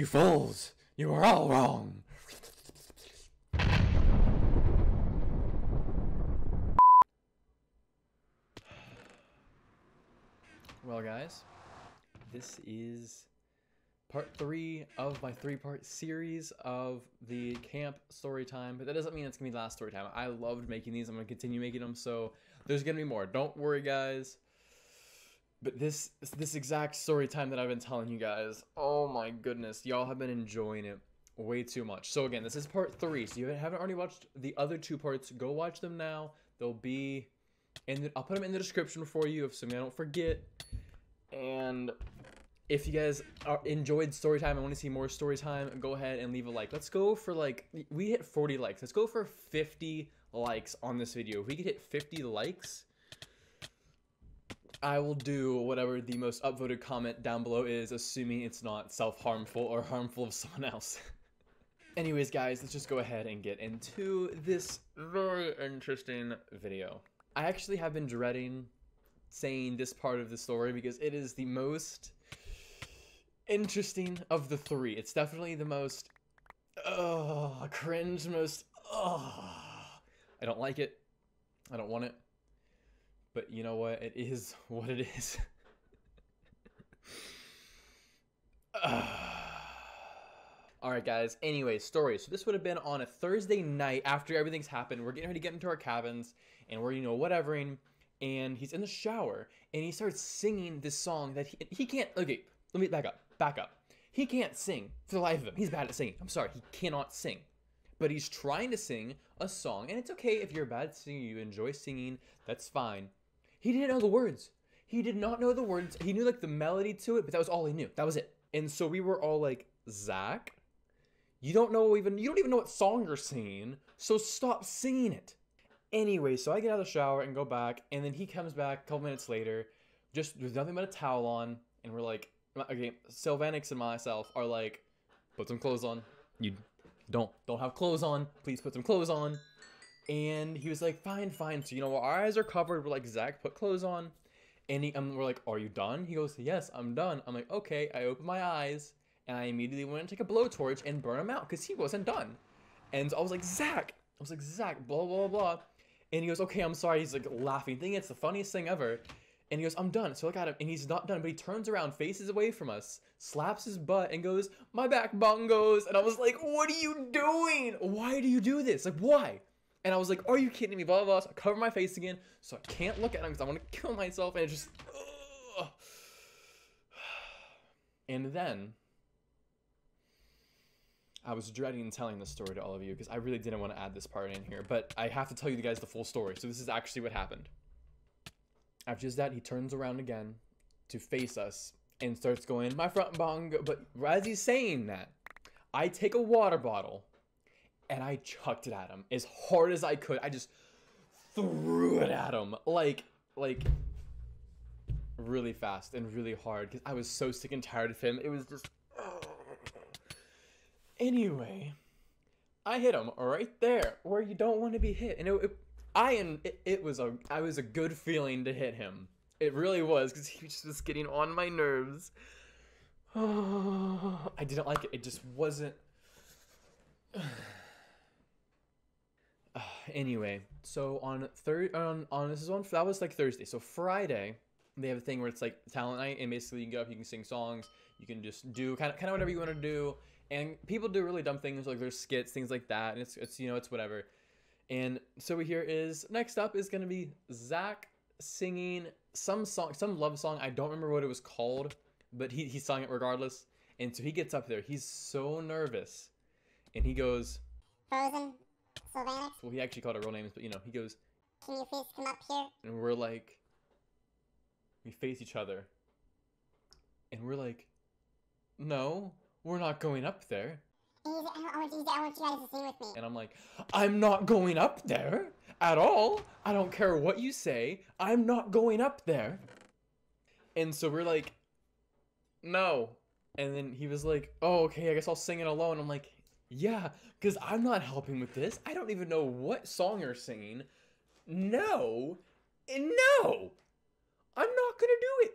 You fools! You are all wrong! Well, guys, this is part three of my three part series of the camp story time. But that doesn't mean it's gonna be the last story time. I loved making these, I'm gonna continue making them, so there's gonna be more. Don't worry, guys. But this this exact story time that I've been telling you guys, oh my goodness, y'all have been enjoying it way too much. So again, this is part three. So you haven't already watched the other two parts, go watch them now. They'll be and I'll put them in the description for you if something I don't forget. And if you guys are, enjoyed story time and want to see more story time, go ahead and leave a like. Let's go for like we hit 40 likes. Let's go for 50 likes on this video. If we could hit 50 likes I will do whatever the most upvoted comment down below is, assuming it's not self-harmful or harmful of someone else. Anyways, guys, let's just go ahead and get into this very interesting video. I actually have been dreading saying this part of the story because it is the most interesting of the three. It's definitely the most, oh, cringe, most, oh, I don't like it. I don't want it. But you know what? It is what it is. Alright, guys. Anyway, story. So this would have been on a Thursday night after everything's happened. We're getting ready to get into our cabins and we're, you know, whatevering. And he's in the shower and he starts singing this song that he, he can't. Okay, let me back up. Back up. He can't sing for the life of him. He's bad at singing. I'm sorry. He cannot sing but he's trying to sing a song and it's okay if you're a bad singer you enjoy singing that's fine he didn't know the words. He did not know the words. He knew like the melody to it, but that was all he knew. That was it. And so we were all like, Zach, you don't know even you don't even know what song you're singing, so stop singing it. Anyway, so I get out of the shower and go back, and then he comes back a couple minutes later, just there's nothing but a towel on, and we're like, okay, Sylvanix and myself are like, put some clothes on. You don't don't have clothes on. Please put some clothes on. And he was like, fine, fine. So, you know, our eyes are covered. We're like, Zach, put clothes on. And he, we're like, are you done? He goes, yes, I'm done. I'm like, okay. I open my eyes and I immediately went to take a blowtorch and burn him out because he wasn't done. And I was like, Zach. I was like, Zach, blah, blah, blah. And he goes, okay, I'm sorry. He's like laughing, thinking it's the funniest thing ever. And he goes, I'm done. So I look at him, and he's not done, but he turns around, faces away from us, slaps his butt, and goes, My back bongos. And I was like, What are you doing? Why do you do this? Like, why? And I was like, are you kidding me? Blah, blah, blah. So I cover my face again so I can't look at him because I want to kill myself. And it just. Ugh. And then I was dreading telling this story to all of you because I really didn't want to add this part in here. But I have to tell you guys the full story. So this is actually what happened. After just that, he turns around again to face us and starts going, my front bong. But as he's saying that, I take a water bottle and I chucked it at him as hard as I could. I just threw it at him like like really fast and really hard because I was so sick and tired of him. It was just anyway. I hit him right there where you don't want to be hit, and it, it I and it, it was a I was a good feeling to hit him. It really was because he was just getting on my nerves. I didn't like it. It just wasn't. anyway, so on third on on this is on that was like Thursday. So Friday, they have a thing where it's like talent night, and basically you can go up, you can sing songs, you can just do kind of kind of whatever you want to do, and people do really dumb things like there's skits, things like that, and it's it's you know it's whatever. And so we here is next up is gonna be Zach singing some song, some love song. I don't remember what it was called, but he he sang it regardless. And so he gets up there. He's so nervous, and he goes. Frozen. Well, he actually called our real names, but you know, he goes, Can you please come up here? And we're like, we face each other. And we're like, no, we're not going up there. And he's like, I, want, you, I want you guys to sing with me. And I'm like, I'm not going up there at all. I don't care what you say. I'm not going up there. And so we're like, no. And then he was like, oh, okay, I guess I'll sing it alone. I'm like, yeah, because I'm not helping with this. I don't even know what song you're singing. No, and no, I'm not gonna do it.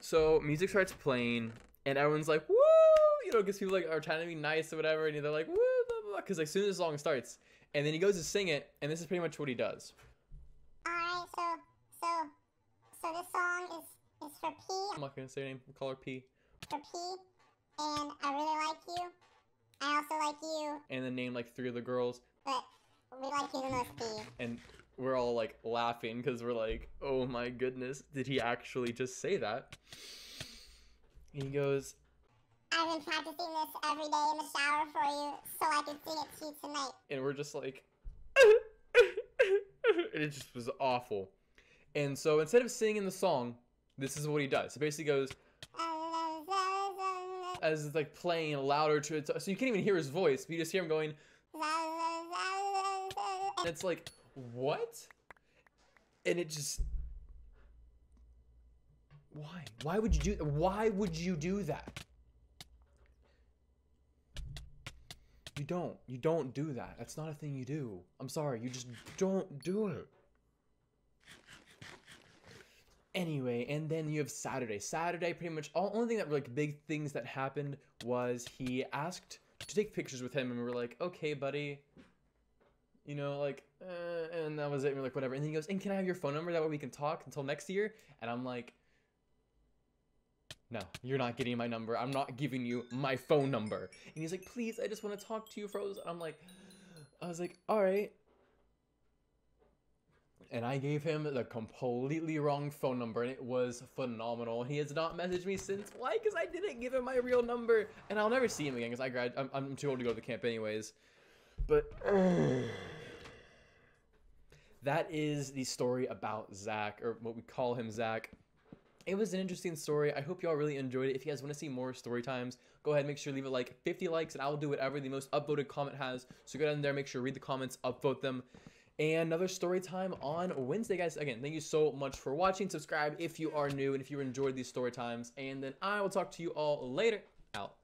So music starts playing, and everyone's like, "Woo!" you know, because people like are trying to be nice or whatever, and they're like, woo, blah, blah, because like, as soon as the song starts, and then he goes to sing it, and this is pretty much what he does. Alright, so, so, so this song is, is for P, I'm not gonna say her name. We'll call her P. for P, and I really like you. I also like you, And then name like three of the girls, but we like you the most, P. and we're all like laughing because we're like, oh my goodness, did he actually just say that? And he goes, I've been practicing this every day in the shower for you, so I can sing it to you tonight. and we're just like and it just was awful and so instead of singing the song this is what he does it basically goes um, as it's like playing louder to it so you can't even hear his voice but you just hear him going and it's like what? And it just why? Why would you do why would you do that? You don't you don't do that. That's not a thing you do. I'm sorry you just don't do it anyway and then you have saturday saturday pretty much all only thing that were like big things that happened was he asked to take pictures with him and we were like okay buddy you know like uh, and that was it and we are like whatever and then he goes and can i have your phone number that way we can talk until next year and i'm like no, you're not getting my number. I'm not giving you my phone number. And he's like, please, I just want to talk to you, Froze. I'm like, I was like, all right. And I gave him the completely wrong phone number, and it was phenomenal. He has not messaged me since. Why? Because I didn't give him my real number, and I'll never see him again because I grad. I'm, I'm too old to go to the camp anyways. But that is the story about Zach, or what we call him, Zach it was an interesting story. I hope y'all really enjoyed it. If you guys want to see more story times, go ahead, and make sure leave it like 50 likes, and I will do whatever the most upvoted comment has. So go down there, make sure read the comments, upvote them. And another story time on Wednesday, guys. Again, thank you so much for watching. Subscribe if you are new and if you enjoyed these story times. And then I will talk to you all later. Out.